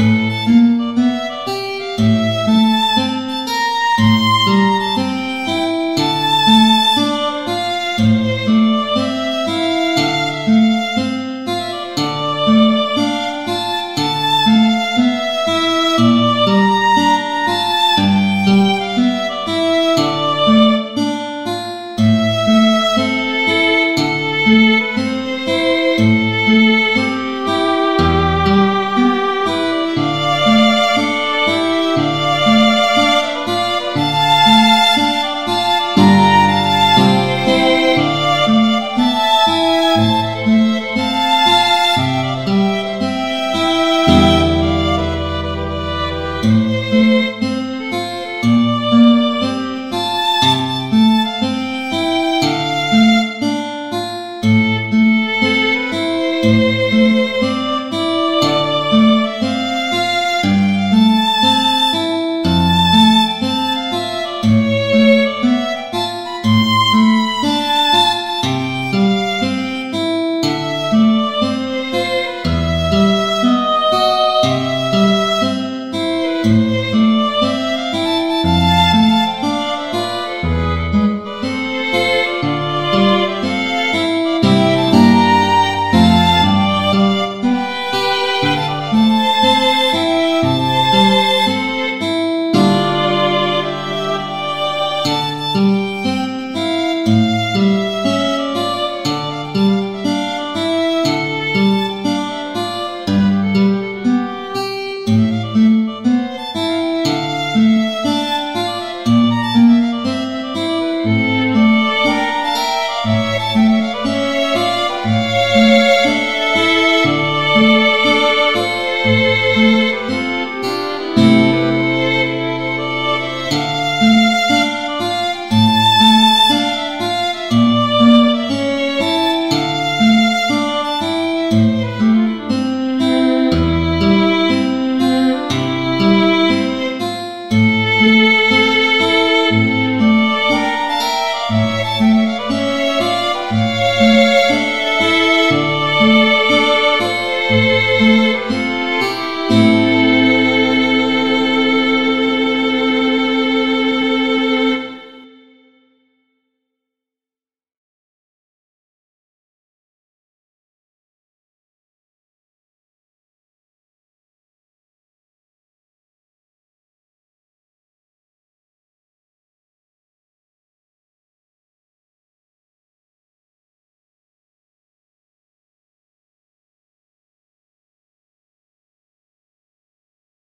Música Música